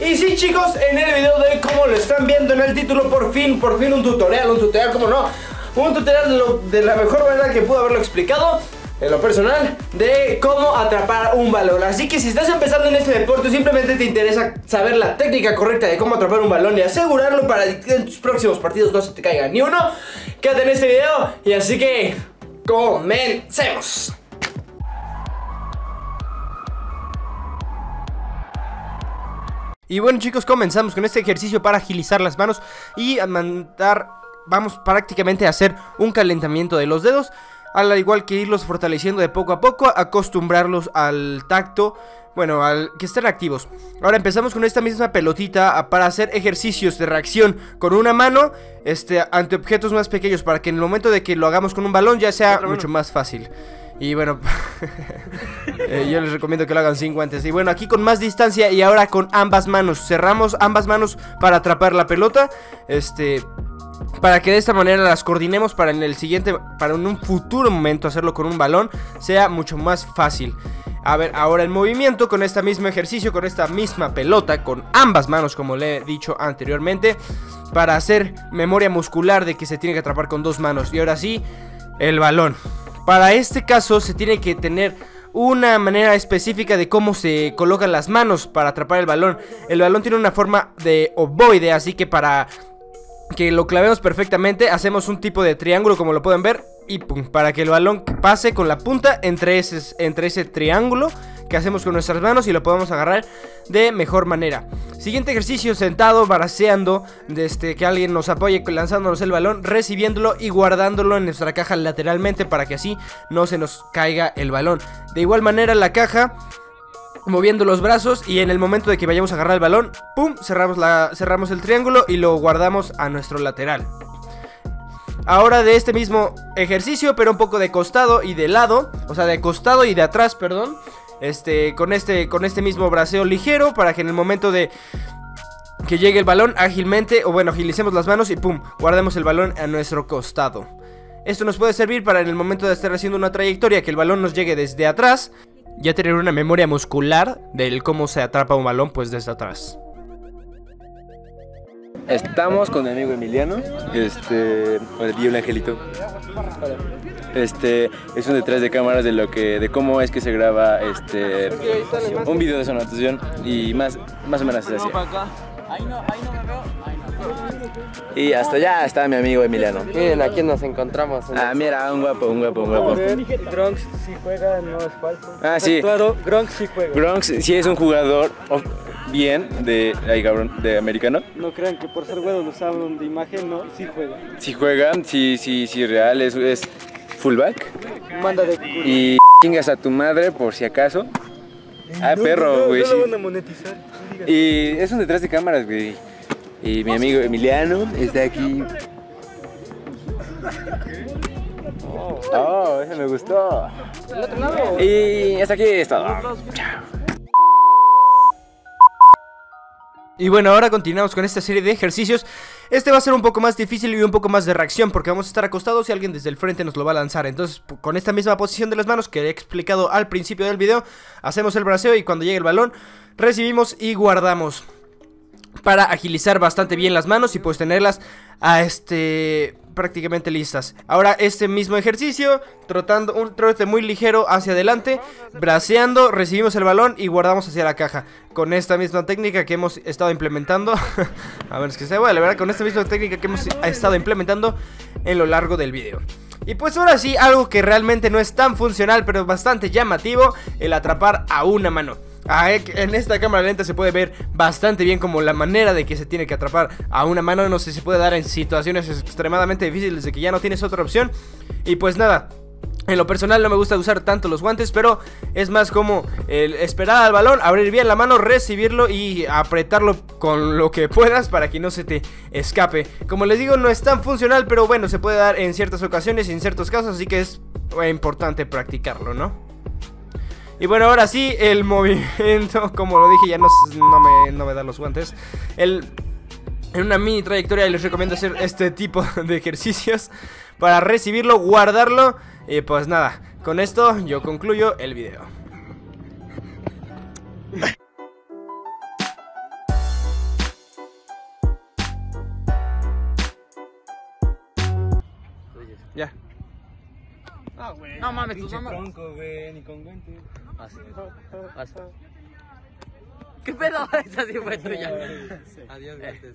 Y sí chicos, en el video de como lo están viendo en el título, por fin, por fin un tutorial, un tutorial, como no, un tutorial de la mejor manera que pude haberlo explicado en lo personal, de cómo atrapar un balón. Así que si estás empezando en este deporte, simplemente te interesa saber la técnica correcta de cómo atrapar un balón y asegurarlo para que en tus próximos partidos no se te caiga ni uno, quédate en este video y así que comencemos. Y bueno chicos, comenzamos con este ejercicio para agilizar las manos y a mandar, vamos prácticamente a hacer un calentamiento de los dedos, al igual que irlos fortaleciendo de poco a poco, acostumbrarlos al tacto, bueno, al que estén activos. Ahora empezamos con esta misma pelotita a- para hacer ejercicios de reacción con una mano, este, ante objetos más pequeños, para que en el momento de que lo hagamos con un balón ya sea mucho más fácil. Y bueno, eh, yo les recomiendo que lo hagan sin guantes. Y bueno, aquí con más distancia y ahora con ambas manos. Cerramos ambas manos para atrapar la pelota. Este. Para que de esta manera las coordinemos para en el siguiente, para en un futuro momento hacerlo con un balón sea mucho más fácil. A ver, ahora el movimiento con este mismo ejercicio, con esta misma pelota, con ambas manos como le he dicho anteriormente, para hacer memoria muscular de que se tiene que atrapar con dos manos. Y ahora sí, el balón. Para este caso se tiene que tener una manera específica de cómo se colocan las manos para atrapar el balón. El balón tiene una forma de ovoide, así que para que lo clavemos perfectamente, hacemos un tipo de triángulo como lo pueden ver y pum, para que el balón pase con la punta entre ese, entre ese triángulo que hacemos con nuestras manos y lo podamos agarrar de mejor manera. Siguiente ejercicio, sentado, baraceando, desde que alguien nos apoye lanzándonos el balón, recibiéndolo y guardándolo en nuestra caja lateralmente para que así no se nos caiga el balón. De igual manera la caja moviendo los brazos y en el momento de que vayamos a agarrar el balón, pum, cerramos, la, cerramos el triángulo y lo guardamos a nuestro lateral. Ahora de este mismo ejercicio, pero un poco de costado y de lado, o sea, de costado y de atrás, perdón. Este, con este, con este mismo braceo ligero para que en el momento de que llegue el balón ágilmente, o bueno, agilicemos las manos y pum, guardemos el balón a nuestro costado. Esto nos puede servir para en el momento de estar haciendo una trayectoria que el balón nos llegue desde atrás, ya tener una memoria muscular del cómo se atrapa un balón pues desde atrás. Estamos con mi amigo Emiliano, este, y un angelito. Este, es un detrás de cámaras de lo que, de cómo es que se graba, este, un video de su anotación y más, más o menos es así. Y hasta allá está mi amigo Emiliano. Miren, aquí nos encontramos. en Ah, mira, un guapo, un guapo, un guapo. Gronk si juega, no es falso. Ah, sí. Claro, Gronk sí juega. Bronx sí es un jugador bien de, ay, cabrón, de americano. No crean que por ser güeros los hablan de imagen, no, sí juega. Si juegan, sí, sí, sí, real, es, es fullback. Manda de Y chingas a tu madre por si acaso. Ah, perro, güey. No, sí. van a monetizar. Y es un detrás de cámaras, güey. Y mi amigo Emiliano está aquí. Oh, ese me gustó. Y hasta aquí es todo. Y bueno, ahora continuamos con esta serie de ejercicios. Este va a ser un poco más difícil y un poco más de reacción porque vamos a estar acostados y alguien desde el frente nos lo va a lanzar. Entonces, con esta misma posición de las manos que he explicado al principio del video, hacemos el braceo y cuando llegue el balón, recibimos y guardamos. Para agilizar bastante bien las manos y pues tenerlas a este prácticamente listas. Ahora este mismo ejercicio, trotando un trote muy ligero hacia adelante, braceando, recibimos el balón y guardamos hacia la caja. Con esta misma técnica que hemos estado implementando, a ver es que se vuelve, ¿verdad? Con esta misma técnica que hemos estado implementando en lo largo del video. Y pues ahora sí, algo que realmente no es tan funcional, pero bastante llamativo, el atrapar a una mano. Ah, eh, En esta cámara lenta se puede ver bastante bien como la manera de que se tiene que atrapar a una mano no sé, se puede dar en situaciones extremadamente difíciles de que ya no tienes otra opción. Y pues nada, en lo personal no me gusta usar tanto los guantes, pero es más como esperar al balón, abrir bien la mano, recibirlo y apretarlo con lo que puedas para que no se te escape. Como les digo, no es tan funcional, pero bueno, se puede dar en ciertas ocasiones en ciertos casos, así que es importante practicarlo, ¿no? Y bueno, ahora sí, el movimiento, como lo dije, ya no, no, me, no me da los guantes. El, en una mini trayectoria les recomiendo hacer este tipo de ejercicios para recibirlo, guardarlo. Y pues nada, con esto yo concluyo el video. Ya. No mames, tus mamás. tronco, güey, ni con guante. Así. Así. ¿Qué pedo? Esa sí fue tuya. Adiós, gracias.